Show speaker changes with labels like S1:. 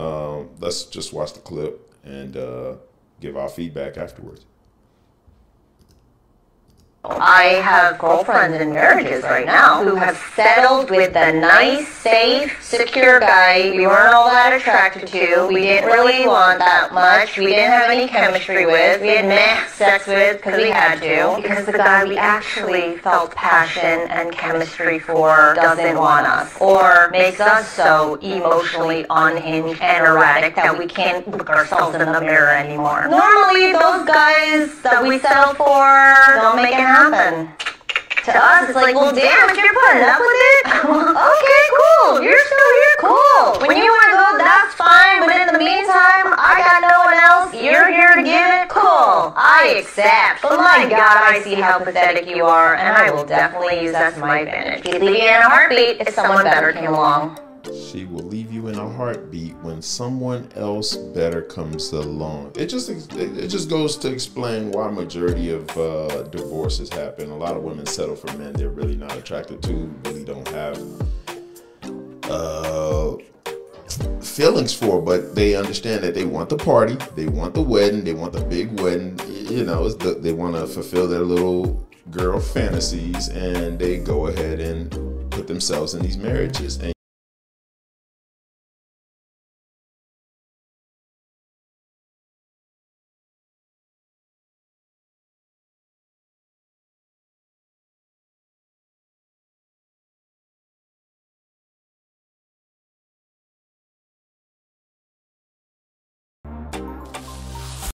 S1: Um, let's just watch the clip and uh, give our feedback afterwards.
S2: I have girlfriends in marriages right now who have settled with the nice, safe, secure guy we weren't all that attracted to. We didn't really want that much. We didn't have any chemistry with. We had meh sex with because we had to. Because the guy we actually felt passion and chemistry for doesn't want us. Or makes us so emotionally unhinged and erratic that we can't look ourselves in the mirror anymore. Normally, those guys that we settle for don't make it happen. To us, it's like, well, damn, if you're putting up with it, okay, cool. You're still here, cool. When you want to go, that's fine. But in the meantime, I got no one else. You're here to give it, cool. I accept. But my God, I see how pathetic you are, and I will definitely use that to my advantage. Be leaving in a heartbeat if someone better came along.
S1: She will leave you in a heartbeat when someone else better comes along. It just it just goes to explain why majority of uh, divorces happen. A lot of women settle for men they're really not attracted to, really don't have uh, feelings for, but they understand that they want the party, they want the wedding, they want the big wedding. You know, the, they want to fulfill their little girl fantasies, and they go ahead and put themselves in these marriages. And